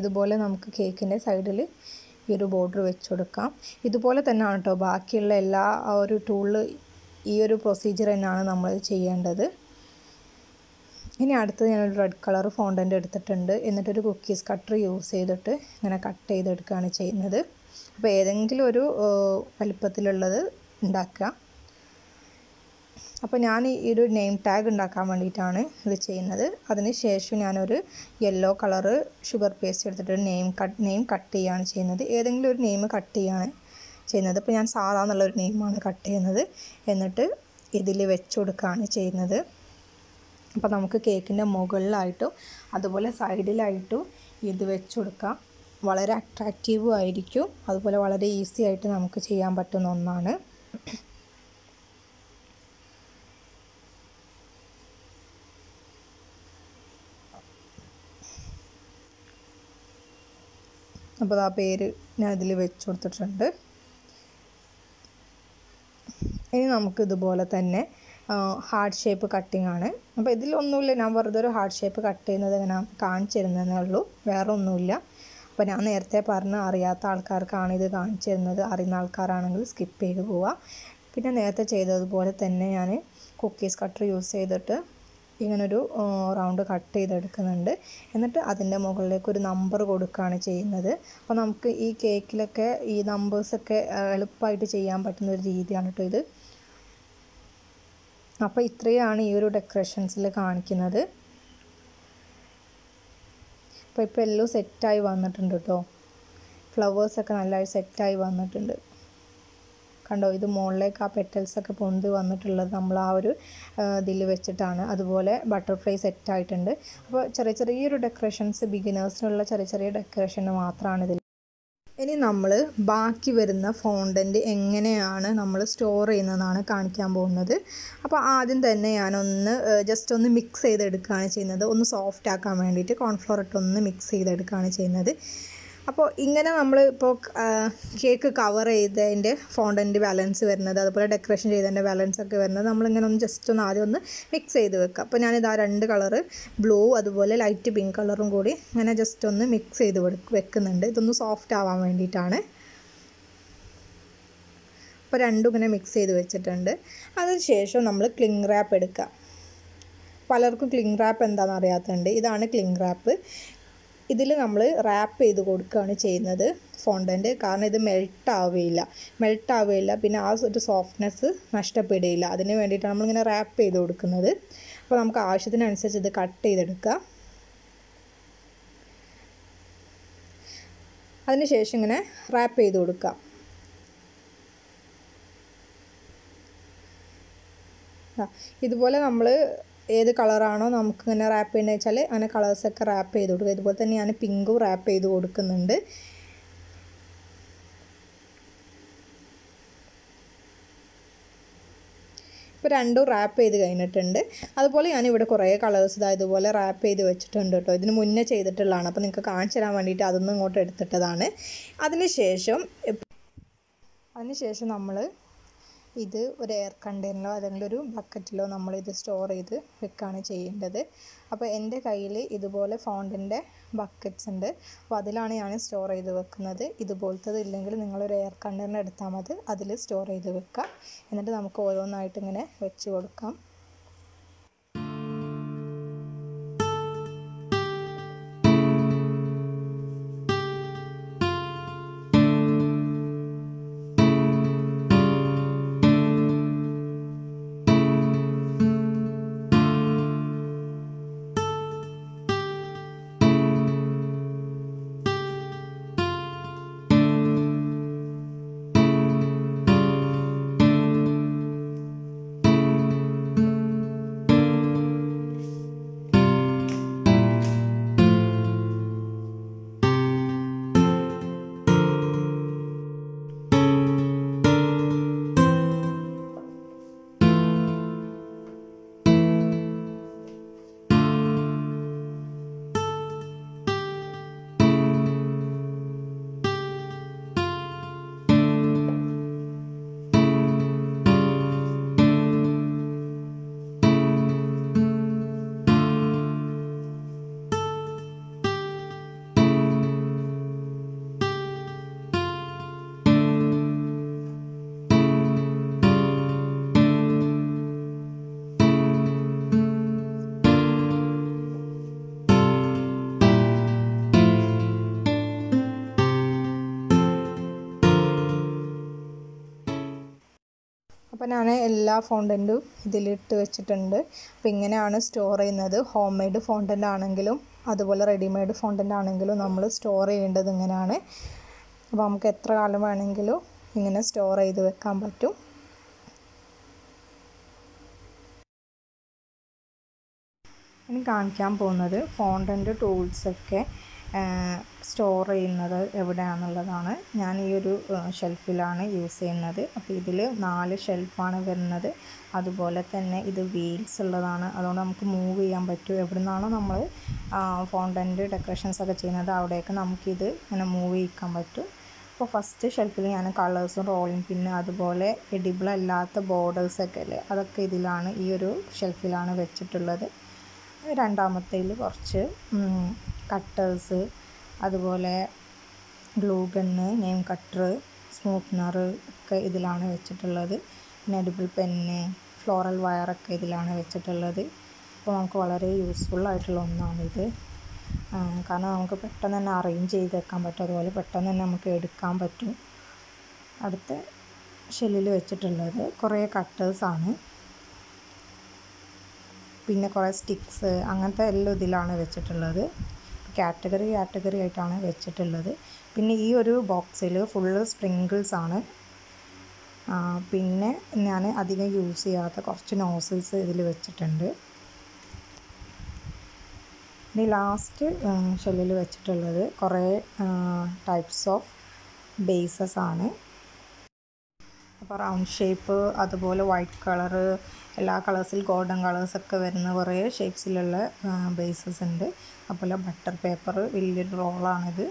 A: ഇതുപോലെ നമുക്ക് കേക്കിന്റെ സൈഡിൽ ഈ ഒരു ബോർഡർ വെച്ച് കൊടുക്കാം ഇതുപോലെ തന്നെയാണ് കേട്ടോ ബാക്കിയുള്ള എല്ലാ ആ ഒരു ടൂളിൽ ഈ ഒരു പ്രൊസീജിയർ തന്നെയാണ് നമ്മൾ ചെയ്യേണ്ടത്. ഇനി അടുത്തത് ഞാനൊരു റെഡ് കളർ ഫോണ്ടന്റ് എടുത്തിട്ടുണ്ട്. എന്നിട്ടൊരു കുക്കീസ് കട്ടർ യൂസ് ചെയ്തിട്ട് ഇങ്ങനെ കട്ട് ചെയ്തെടുക്കുകയാണ് ചെയ്യുന്നത്. അപ്പോൾ ഏതെങ്കിലും ഒരു വലിപ്പത്തിലുള്ളത് ഉണ്ടാക്കുക. അപ്പോൾ ഞാൻ ഈ ഒരു നെയിം ടാഗ് ഉണ്ടാക്കാൻ വേണ്ടിയിട്ടാണ് ഇത് ചെയ്യുന്നത്. അതിന് ശേഷം ഞാനൊരു യെല്ലോ കളറ് ഷുഗർ പേസ്റ്റ് എടുത്തിട്ട് നെയിം കട്ട് നെയിം കട്ട് ചെയ്യുകയാണ് ചെയ്യുന്നത്. ഏതെങ്കിലും ഒരു നെയിം കട്ട് ചെയ്യുകയാണ് ചെയ്യുന്നത്. അപ്പോൾ ഞാൻ സാധാ എന്നുള്ളൊരു നെയിമാണ് കട്ട് ചെയ്യുന്നത്. എന്നിട്ട് ഇതിൽ വെച്ച് കൊടുക്കുകയാണ് ചെയ്യുന്നത്. അപ്പോൾ നമുക്ക് കേക്കിന്റെ മുകളിലായിട്ടും അതുപോലെ സൈഡിലായിട്ടും ഇത് വെച്ച് കൊടുക്കാം. വളരെ അട്രാക്റ്റീവും ആയിരിക്കും. അതുപോലെ വളരെ ഈസി ആയിട്ട് നമുക്ക് ചെയ്യാൻ പറ്റുന്ന ഒന്നാണ്. അപ്പോൾ ആ പേര് ഞാൻ ഇതിൽ വെച്ച് കൊടുത്തിട്ടുണ്ട്. ഇനി നമുക്ക് ഇതുപോലെ തന്നെ ഹാർട്ട് ഷേപ്പ് കട്ടിംഗ് ആണ്. അപ്പോൾ ഇതിലൊന്നുമില്ല ഞാൻ വെറുതെ ഒരു ഹാർട്ട് ഷേപ്പ് കട്ട് ചെയ്യുന്നത് ഇങ്ങനെ കാണിച്ചു തരുന്നതേ ഉള്ളൂ. വേറെ ഒന്നുമില്ല അപ്പോൾ ഞാൻ നേരത്തെ പറഞ്ഞ അറിയാത്ത ആൾക്കാർക്കാണ് ഇത് കാണിച്ചു തരുന്നത് അറിയുന്ന ആൾക്കാരാണെങ്കിൽ സ്കിപ്പ് ചെയ്ത് പോവുക പിന്നെ നേരത്തെ ചെയ്തതുപോലെ തന്നെ ഞാൻ കുക്കീസ് കട്ടർ യൂസ് ചെയ്തിട്ട് ഇങ്ങനൊരു റൗണ്ട് കട്ട് ചെയ്തെടുക്കുന്നുണ്ട്. എന്നിട്ട് അതിന്റെ മുകളിലേക്ക് ഒരു നമ്പർ കൊടുക്കുകയാണ് ചെയ്യുന്നത്. അപ്പോൾ നമുക്ക് ഈ കേക്കിലൊക്കെ ഈ നമ്പേഴ്സൊക്കെ എളുപ്പമായിട്ട് ചെയ്യാൻ പറ്റുന്ന ഒരു രീതിയാണ് കേട്ടോ ഇത്. അപ്പോൾ ഇത്രയാണ് ഈ ഒരു ഡെക്കറേഷൻസിൽ കാണിക്കുന്നത്. അപ്പോൾ ഇപ്പോൾ എല്ലാം സെറ്റായി വന്നിട്ടുണ്ട് കേട്ടോ. ഫ്ലവേഴ്സൊക്കെ നല്ലതായി സെറ്റായി വന്നിട്ടുണ്ട്. കണ്ടോ? ഇത് മുകളിലേക്ക് ആ പെറ്റൽസൊക്കെ പൊന്തി വന്നിട്ടുള്ളത് നമ്മൾ ആ ഒരു ഇതിൽ വെച്ചിട്ടാണ്. അതുപോലെ ബട്ടർഫ്ലൈ സെറ്റ് ആയിട്ടുണ്ട്. അപ്പോൾ ചെറിയ ചെറിയൊരു ഡെക്കറേഷൻസ് ബിഗിനേഴ്സിനുള്ള ചെറിയ ചെറിയ ഡെക്കറേഷൻ മാത്രമാണ് ഇതിൽ ഇനി നമ്മൾ ബാക്കി വരുന്ന ഫോണ്ടന്റ് എങ്ങനെയാണ് നമ്മൾ സ്റ്റോർ ചെയ്യുന്നതാണ് കാണിക്കാൻ പോകുന്നത്. അപ്പോൾ ആദ്യം തന്നെ ഞാനൊന്ന് ജസ്റ്റ് ഒന്ന് മിക്സ് ചെയ്തെടുക്കുകയാണ് ചെയ്യുന്നത്. ഒന്ന് സോഫ്റ്റ് ആക്കാൻ വേണ്ടിയിട്ട് കോൺഫ്ലോർ ഇട്ടൊന്ന് മിക്സ് ചെയ്തെടുക്കുകയാണ് ചെയ്യുന്നത്. അപ്പോൾ ഇങ്ങനെ നമ്മൾ ഇപ്പോൾ കേക്ക് കവർ ചെയ്തതിന്റെ ഫോണ്ടന്റ് ബാലൻസ് വരുന്നത് അതുപോലെ ഡെക്കറേഷൻ ചെയ്തതിന്റെ ബാലൻസ് ഒക്കെ വരുന്നത് നമ്മളിങ്ങനെ ഒന്ന് ജസ്റ്റ് ഒന്ന് ആദ്യം ഒന്ന് മിക്സ് ചെയ്ത് വെക്കുക. അപ്പോൾ ഞാനിത് ആ രണ്ട് കളറ് ബ്ലൂ അതുപോലെ ലൈറ്റ് പിങ്ക് കളറും കൂടി ഇങ്ങനെ ജസ്റ്റ് ഒന്ന് മിക്സ് ചെയ്ത് വെക്കുന്നുണ്ട്. ഇതൊന്ന് സോഫ്റ്റ് ആവാൻ വേണ്ടിയിട്ടാണ്. അപ്പോൾ രണ്ടും ഇങ്ങനെ മിക്സ് ചെയ്ത് വെച്ചിട്ടുണ്ട്. അതിന് ശേഷം നമ്മൾ ക്ലിങ് റാപ്പ് എടുക്കുക. പലർക്കും ക്ലിങ് റാപ്പ് എന്താണെന്ന് അറിയാത്തതുണ്ട് ഇതാണ് ക്ലിങ് റാപ്പ് ഇതിൽ നമ്മൾ റാപ്പ് ചെയ്ത് കൊടുക്കുകയാണ് ചെയ്യുന്നത് ഫോണ്ടന്റ് കാരണം ഇത് മെൽട്ട് ആവുകയില്ല മെൽട്ട് ആവുകയില്ല പിന്നെ ആ ഒരു സോഫ്റ്റ്നെസ് നഷ്ടപ്പെടുകയില്ല. അതിന് വേണ്ടിയിട്ടാണ് നമ്മളിങ്ങനെ റാപ്പ് ചെയ്ത് കൊടുക്കുന്നത്. അപ്പോൾ നമുക്ക് ആവശ്യത്തിനനുസരിച്ച് ഇത് കട്ട് ചെയ്തെടുക്കാം. അതിനുശേഷം ഇങ്ങനെ റാപ്പ് ചെയ്ത് കൊടുക്കുക ഇതുപോലെ നമ്മൾ ഏത് കളറാണോ നമുക്ക് ഇങ്ങനെ റാപ്പ് ചെയ്യുന്നത് വെച്ചാൽ അങ്ങനെ കളേഴ്സൊക്കെ റാപ്പ് ചെയ്ത് കൊടുക്കുക ഇതുപോലെ തന്നെ ഞാൻ പിങ്കും റാപ്പ് ചെയ്ത് കൊടുക്കുന്നുണ്ട്. ഇപ്പോൾ രണ്ടും റാപ്പ് ചെയ്ത് കഴിഞ്ഞിട്ടുണ്ട്. അതുപോലെ ഞാനിവിടെ കുറേ കളേഴ്സ് ഇതാ ഇതുപോലെ റാപ്പ് ചെയ്ത് വെച്ചിട്ടുണ്ട് കേട്ടോ. ഇതിന് മുന്നേ ചെയ്തിട്ടുള്ളതാണ്. അപ്പോൾ നിങ്ങൾക്ക് കാണിച്ചു തരാൻ വേണ്ടിയിട്ട് അതൊന്നും ഇങ്ങോട്ട് എടുത്തിട്ടതാണ്. അതിന് ശേഷം അതിന് ശേഷം നമ്മൾ ഇത് ഒരു എയർ കണ്ടെയ്നറിലോ അല്ലെങ്കിൽ ഒരു ബക്കറ്റിലോ നമ്മൾ ഇത് സ്റ്റോർ ചെയ്ത് വെക്കുകയാണ് ചെയ്യേണ്ടത്. അപ്പോൾ എന്റെ കയ്യിൽ ഇതുപോലെ ഫോണ്ടിന്റെ ബക്കറ്റ്സ് ഉണ്ട്. അപ്പോൾ അതിലാണ് ഞാൻ സ്റ്റോർ ചെയ്ത് വെക്കുന്നത്. ഇതുപോലത്തത് ഇല്ലെങ്കിൽ നിങ്ങളൊരു എയർ കണ്ടെയ്നർ എടുത്താൽ മതി. അതിൽ സ്റ്റോർ ചെയ്ത് വെക്കുക. എന്നിട്ട് നമുക്ക് ഓരോന്നായിട്ട് ഇങ്ങനെ വെച്ച് കൊടുക്കാം. ഞാൻ എല്ലാ ഫോണ്ടന്റും ഇതിലിട്ട് വെച്ചിട്ടുണ്ട്. അപ്പോൾ ഇങ്ങനെയാണ് സ്റ്റോർ ചെയ്യുന്നത്. ഹോം മെയ്ഡ് ഫോണ്ടന്റ് ആണെങ്കിലും അതുപോലെ റെഡിമെയ്ഡ് ഫോണ്ടന്റ് ആണെങ്കിലും നമ്മൾ സ്റ്റോർ ചെയ്യേണ്ടത് ഇങ്ങനെയാണ്. അപ്പോൾ നമുക്ക് എത്ര കാലം വേണമെങ്കിലും ഇങ്ങനെ സ്റ്റോർ ചെയ്ത് വെക്കാൻ പറ്റും. ഇനി കാണിക്കാൻ പോകുന്നത് ഫോണ്ടന്റ് ടൂൾസൊക്കെ സ്റ്റോർ ചെയ്യുന്നത് എവിടെയാണെന്നുള്ളതാണ് ഞാൻ ഈ ഒരു ഷെൽഫിലാണ് യൂസ് ചെയ്യുന്നത്. അപ്പോൾ ഇതിൽ നാല് ഷെൽഫാണ് വരുന്നത്. അതുപോലെ തന്നെ ഇത് വീൽസ് ഉള്ളതാണ്. അതുകൊണ്ട് നമുക്ക് മൂവ് ചെയ്യാൻ പറ്റും. എവിടെ നിന്നാണോ നമ്മൾ ഫോണ്ടന്റ് ഡെക്കറേഷൻസ് ഒക്കെ ചെയ്യുന്നത് അവിടേക്ക് നമുക്കിത് ഇങ്ങനെ മൂവ് ചെയ്യിക്കാൻ പറ്റും. അപ്പോൾ ഫസ്റ്റ് ഷെൽഫിൽ ഞാൻ കളേഴ്സും റോളിങ് പിന്നെ അതുപോലെ എഡിബിൾ അല്ലാത്ത ബോർഡേഴ്സൊക്കെ അല്ലേ അതൊക്കെ ഇതിലാണ് ഈ ഒരു ഷെൽഫിലാണ് വെച്ചിട്ടുള്ളത്. രണ്ടാമത്തേൽ കുറച്ച് കട്ടേഴ്സ് അതുപോലെ glue gun name cutter smoothener ഒക്കെ ഇതിലാണ് വെച്ചിട്ടുള്ളത്. പിന്നെ എഡിബിൾ പെന്ന് ഫ്ലോറൽ വയറൊക്കെ ഇതിലാണ് വെച്ചിട്ടുള്ളത്. അപ്പോൾ നമുക്ക് വളരെ യൂസ്ഫുൾ ആയിട്ടുള്ള ഒന്നാണിത് കാരണം നമുക്ക് പെട്ടെന്ന് തന്നെ അറേഞ്ച് ചെയ്ത് വെക്കാൻ പറ്റും. അതുപോലെ പെട്ടെന്ന് തന്നെ നമുക്ക് എടുക്കാൻ പറ്റും. അടുത്ത ഷെല്ലിൽ വെച്ചിട്ടുള്ളത് കുറേ കട്ടേഴ്സാണ് പിന്നെ കുറേ സ്റ്റിക്സ് അങ്ങനത്തെ എല്ലാം ഇതിലാണ് വെച്ചിട്ടുള്ളത്. കാറ്റഗറി കാറ്റഗറി ആയിട്ടാണ് വെച്ചിട്ടുള്ളത്. പിന്നെ ഈ ഒരു ബോക്സിൽ ഫുള്ള് സ്പ്രിങ്കിൾസ് ആണ്. പിന്നെ ഞാൻ അധികം യൂസ് ചെയ്യാത്ത കുറച്ച് നോസിൽസ് ഇതിൽ വെച്ചിട്ടുണ്ട്. ഇനി ലാസ്റ്റ് ഷെല്ലിൽ വെച്ചിട്ടുള്ളത് കുറേ ടൈപ്സ് ഓഫ് ബേസസ് ആണ്. അപ്പോൾ റൗണ്ട് ഷേപ്പ് അതുപോലെ വൈറ്റ് കളറ് എല്ലാ കളേഴ്സിൽ ഗോൾഡൻ കളേഴ്സൊക്കെ വരുന്ന കുറേ ഷേപ്സിലുള്ള ബേസസ് ഉണ്ട്. അതുപോലെ ബട്ടർ പേപ്പർ വലിയൊരു റോളാണിത്.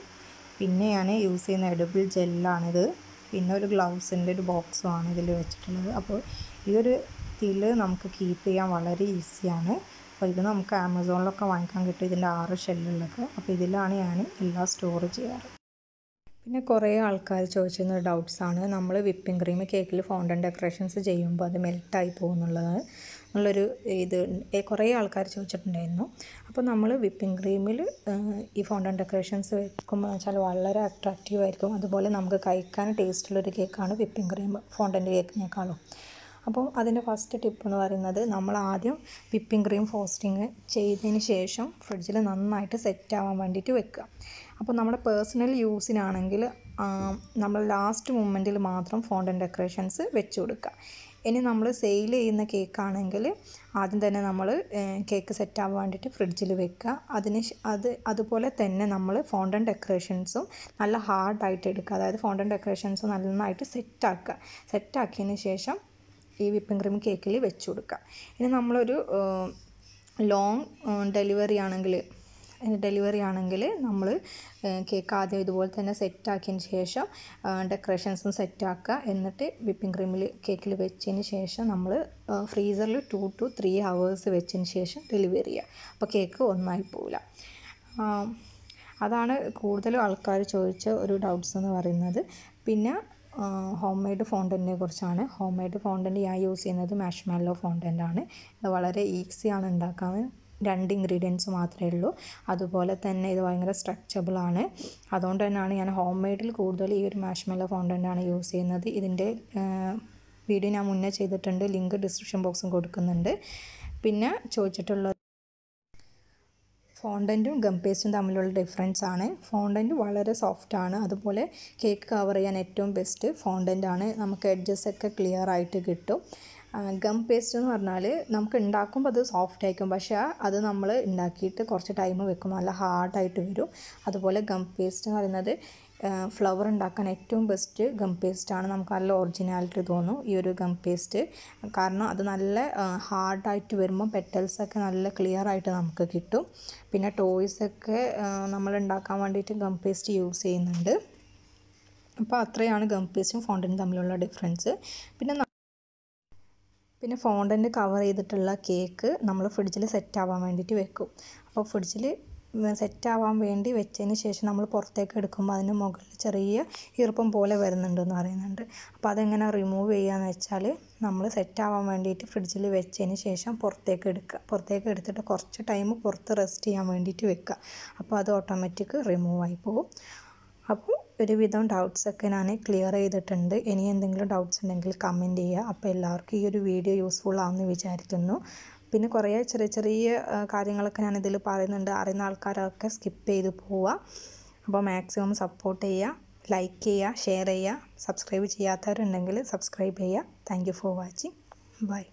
A: പിന്നെ ഞാൻ യൂസ് ചെയ്യുന്ന എഡിബിൾ ജെല്ലാണിത്. പിന്നെ ഒരു ഗ്ലൗസിന്റെ ഒരു ബോക്സുമാണ് ഇതിൽ വെച്ചിട്ടുള്ളത്. അപ്പോൾ ഈ ഒരു ഇതിൽ നമുക്ക് കീപ്പ് ചെയ്യാൻ വളരെ ഈസിയാണ്. അപ്പോൾ ഇത് നമുക്ക് ആമസോണിലൊക്കെ വാങ്ങിക്കാൻ കിട്ടും ഇതിന്റെ ആറ് ഷെല്ലുകളൊക്കെ. അപ്പോൾ ഇതിലാണ് ഞാൻ എല്ലാം സ്റ്റോർ ചെയ്യാറ്. പിന്നെ കുറേ ആൾക്കാർ ചോദിച്ചിരുന്ന ഡൗട്ട്സാണ് നമ്മൾ വിപ്പിംഗ് ക്രീം കേക്കിൽ ഫൗണ്ടൻ ഡെക്കറേഷൻസ് ചെയ്യുമ്പോൾ അത് മെൽട്ടായി പോകുന്നുള്ളത്. എന്നുള്ളൊരു ഇത് കുറേ ആൾക്കാർ ചോദിച്ചിട്ടുണ്ടായിരുന്നു. അപ്പോൾ നമ്മൾ വിപ്പിംഗ് ക്രീമിൽ ഈ ഫോണ്ടൻ ഡെക്കറേഷൻസ് വെക്കുമ്പോൾ വെച്ചാൽ വളരെ അട്രാക്റ്റീവ് ആയിരിക്കും. അതുപോലെ നമുക്ക് കഴിക്കാൻ ടേസ്റ്റുള്ളൊരു കേക്കാണ് വിപ്പിംഗ് ക്രീം ഫോണ്ടന്റെ കേക്കിനേക്കാളും അപ്പോൾ അതിന്റെ ഫസ്റ്റ് ടിപ്പ് എന്ന് പറയുന്നത് നമ്മൾ ആദ്യം വിപ്പിംഗ് ക്രീം ഫോസ്റ്റിങ് ചെയ്തതിന് ശേഷം ഫ്രിഡ്ജിൽ നന്നായിട്ട് സെറ്റ് ആവാൻ വേണ്ടിയിട്ട് വെക്കുക. അപ്പോൾ നമ്മുടെ പേഴ്സണൽ യൂസിനാണെങ്കിൽ നമ്മൾ ലാസ്റ്റ് മൊമെന്റിൽ മാത്രം ഫോണ്ടൻ ഡെക്കറേഷൻസ് വെച്ച് കൊടുക്കുക. ഇനി നമ്മൾ സെയിൽ ചെയ്യുന്ന കേക്കാണെങ്കിൽ ആദ്യം തന്നെ നമ്മൾ കേക്ക് സെറ്റ് ആവാൻ വേണ്ടിയിട്ട് ഫ്രിഡ്ജിൽ വെക്കുക. അതിന് അത് അതുപോലെ തന്നെ നമ്മൾ ഫോണ്ടൻ ഡെക്കറേഷൻസും നല്ല ഹാർഡായിട്ട് എടുക്കുക. അതായത് ഫോണ്ടൻ ഡെക്കറേഷൻസ് നന്നായിട്ട് സെറ്റാക്കുക സെറ്റാക്കിയതിന് ശേഷം ഈ വിപ്പിംഗ് ക്രീം കേക്കിൽ വെച്ച് കൊടുക്കുക. ഇനി നമ്മളൊരു ലോങ് ഡെലിവറി ആണെങ്കിൽ ഡെലിവറി ആണെങ്കിൽ നമ്മൾ കേക്ക് ആദ്യം ഇതുപോലെ തന്നെ സെറ്റാക്കിയതിന് ശേഷം ഡെക്കറേഷൻസും സെറ്റാക്കുക എന്നിട്ട് വിപ്പിംഗ് ക്രീമിൽ കേക്കിൽ വെച്ചതിന് ശേഷം നമ്മൾ ഫ്രീസറിൽ ടു ടു ത്രീ ഹവേഴ്സ് വെച്ചതിന് ശേഷം ഡെലിവറി ചെയ്യുക. അപ്പോൾ കേക്ക് ഒന്നായി പോവില്ല അതാണ് കൂടുതലും ആൾക്കാർ ചോദിച്ച ഒരു ഡൗട്ട്സ് എന്ന് പറയുന്നത്. പിന്നെ ഹോം മെയ്ഡ് ഫോണ്ടന്റിനെ കുറിച്ചാണ്. ഹോം മെയ്ഡ് ഫോണ്ടന്റ് ഞാൻ യൂസ് ചെയ്യുന്നത് മാഷ്മാലോ ഫോണ്ടന്റ് ആണ്. ഇത് വളരെ ഈസിയാണ് ഉണ്ടാക്കാൻ. രണ്ട് ഇൻഗ്രീഡിയൻസ് മാത്രമേ ഉള്ളൂ. അതുപോലെ തന്നെ ഇത് ഭയങ്കര സ്ട്രെച്ചബിൾ ആണ്. അതുകൊണ്ട് തന്നെയാണ് ഞാൻ ഹോം മെയ്ഡിൽ കൂടുതൽ ഈ ഒരു മാഷ്മെല്ലോ ഫോണ്ടന്റാണ് യൂസ് ചെയ്യുന്നത്. ഇതിന്റെ വീഡിയോ ഞാൻ മുന്നേ ചെയ്തിട്ടുണ്ട്. ലിങ്ക് ഡിസ്ക്രിപ്ഷൻ ബോക്സും കൊടുക്കുന്നുണ്ട്. പിന്നെ ചോദിച്ചിട്ടുള്ള ഫോണ്ടന്റും ഗം പേസ്റ്റും തമ്മിലുള്ള ഡിഫറൻസ് ആണ്. ഫോണ്ടന്റ് വളരെ സോഫ്റ്റ് ആണ്. അതുപോലെ കേക്ക് കവർ ചെയ്യാൻ ഏറ്റവും ബെസ്റ്റ് ഫോണ്ടന്റ് ആണ്. നമുക്ക് എഡ്ജസ് ഒക്കെ ക്ലിയർ ആയിട്ട് കിട്ടും. ഗം പേസ്റ്റ് എന്ന് പറഞ്ഞാൽ നമുക്ക് ഉണ്ടാക്കുമ്പോൾ അത് സോഫ്റ്റ് ആയിരിക്കും. പക്ഷേ അത് നമ്മൾ ഉണ്ടാക്കിയിട്ട് കുറച്ച് ടൈം വെക്കും. നല്ല ഹാർഡായിട്ട് വരും. അതുപോലെ ഗം പേസ്റ്റ് എന്ന് പറയുന്നത് ഫ്ലവർ ഉണ്ടാക്കാൻ ഏറ്റവും ബെസ്റ്റ് ഗം പേസ്റ്റാണ് നമുക്ക് നല്ല ഒറിജിനാലിറ്റി തോന്നും ഈ ഒരു ഗം പേസ്റ്റ് കാരണം അത് നല്ല ഹാർഡായിട്ട് വരുമ്പോൾ പെറ്റൽസൊക്കെ നല്ല ക്ലിയർ ആയിട്ട് നമുക്ക് കിട്ടും. പിന്നെ ടോയ്സൊക്കെ നമ്മൾ ഉണ്ടാക്കാൻ വേണ്ടിയിട്ട് ഗം പേസ്റ്റ് യൂസ് ചെയ്യുന്നുണ്ട്. അപ്പോൾ അത്രയാണ് ഗം പേസ്റ്റും ഫോണ്ടിനും തമ്മിലുള്ള ഡിഫറൻസ് പിന്നെ പിന്നെ ഫോണ്ടന്റ് കവർ ചെയ്തിട്ടുള്ള കേക്ക് നമ്മൾ ഫ്രിഡ്ജിൽ സെറ്റ് ആവാൻ വേണ്ടിയിട്ട് വെക്കും. അപ്പോൾ ഫ്രിഡ്ജിൽ സെറ്റ് ആവാൻ വേണ്ടി വെച്ചതിന് ശേഷം നമ്മൾ പുറത്തേക്ക് എടുക്കുമ്പോൾ അതിന് മുകളിൽ ചെറിയ ഈർപ്പം പോലെ വരുന്നുണ്ടെന്ന് പറയുന്നുണ്ട്. അപ്പോൾ അതെങ്ങനെ റിമൂവ് ചെയ്യാന്ന് വെച്ചാൽ നമ്മൾ സെറ്റ് ആവാൻ വേണ്ടിയിട്ട് ഫ്രിഡ്ജിൽ വെച്ചതിന് ശേഷം പുറത്തേക്ക് എടുക്കുക. പുറത്തേക്ക് എടുത്തിട്ട് കുറച്ച് ടൈം പുറത്ത് റെസ്റ്റ് ചെയ്യാൻ വേണ്ടിയിട്ട് വെക്കുക. അപ്പോൾ അത് ഓട്ടോമാറ്റിക് റിമൂവ് ആയി പോകും. അപ്പോൾ ഒരുവിധം ഡൗട്ട്സൊക്കെ ഞാൻ ക്ലിയർ ചെയ്തിട്ടുണ്ട്. ഇനി എന്തെങ്കിലും ഡൗട്ട്സ് ഉണ്ടെങ്കിൽ കമന്റ് ചെയ്യുക. അപ്പോൾ എല്ലാവർക്കും ഈ ഒരു വീഡിയോ യൂസ്ഫുൾ ആവുമെന്ന് വിചാരിക്കുന്നു. പിന്നെ കുറേ ചെറിയ ചെറിയ കാര്യങ്ങളൊക്കെ ഞാൻ ഇതിൽ പറയുന്നുണ്ട്. അറിയുന്ന ആൾക്കാരൊക്കെ സ്കിപ്പ് ചെയ്ത് പോവുക. അപ്പോൾ മാക്സിമം സപ്പോർട്ട് ചെയ്യുക. ലൈക്ക് ചെയ്യുക. ഷെയർ ചെയ്യുക. സബ്സ്ക്രൈബ് ചെയ്യാത്തവരുണ്ടെങ്കിൽ സബ്സ്ക്രൈബ് ചെയ്യുക. Thank for watching bye